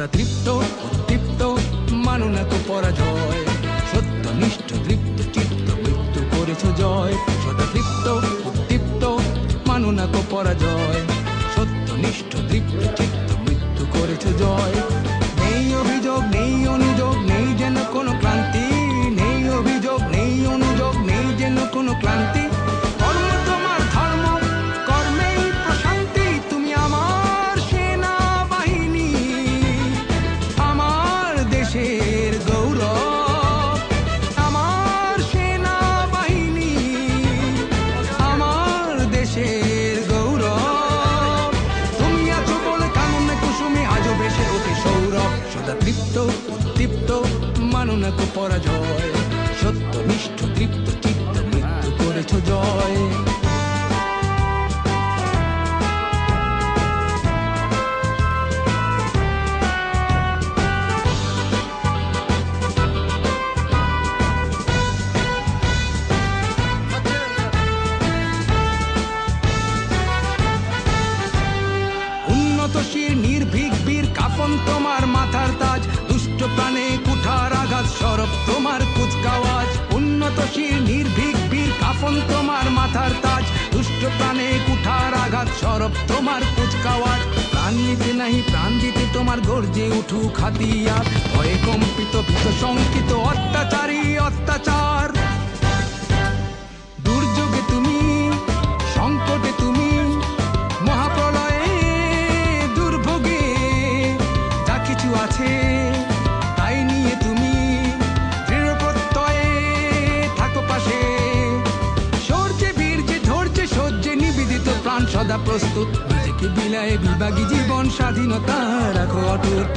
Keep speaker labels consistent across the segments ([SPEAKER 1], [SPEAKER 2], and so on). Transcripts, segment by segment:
[SPEAKER 1] সদা তৃপ্ত, উত্তৃপ্ত, মানু না তো পরাজয়। সত্য, নিষ্ঠ তৃপ্ত চিত্ত, মৃত্য করেছ জয়। সদা তৃপ্ত, উত্তৃপ্ত, মানু না তো পরাজয়। সত্য, নিষ্ঠ তৃপ্ত চিত্ত, মৃত্যু করেছ জয়। জানুনা তো পরাজয়। সত্য নিষ্ঠ তৃপ্ত চিত্ত মৃত্যু করেছ জয়। মাথার তাজ। দুষ্ট প্রাণে কুঠার আঘাত, সরব তোমার কুচকাওয়াজ। প্রাণ নিতে নাহি, প্রাণ দিতে তোমার গর্জে উঠু খাতিয়া ভয়ে কম্পিত, ভীত, শঙ্কিত, অত্যাচারী, অত্যাচার। সদা প্রস্তুত। নিজেকে বিলায় বিভাগী জীবন স্বাধীনতা রাখো অটুট।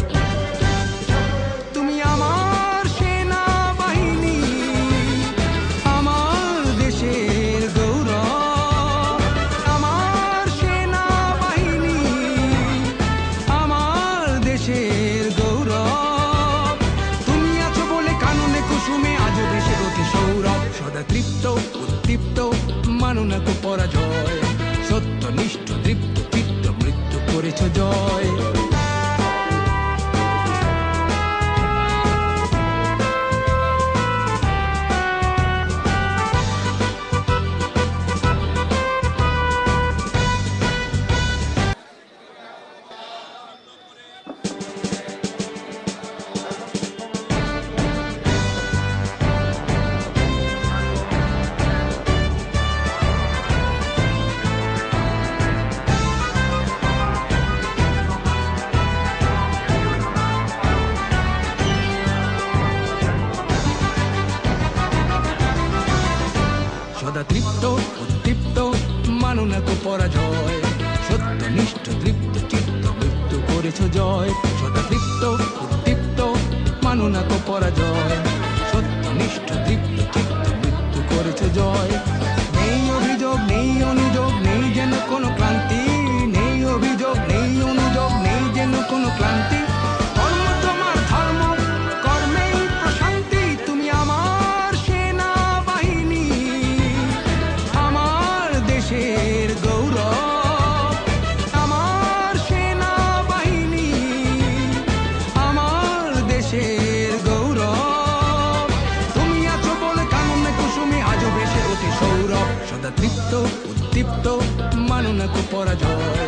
[SPEAKER 1] পরাজয় সত্য, নিষ্ঠ, তৃপ্ত, চিত্ত, মৃত্যু করেছ জয়। সদা তৃপ্ত উদ্দীপ্ত মানুনাক পরাজয়। সত্য, নিষ্ঠ, তৃপ্ত, চিত্ত, মৃত্যু করেছ জয়। for a joy.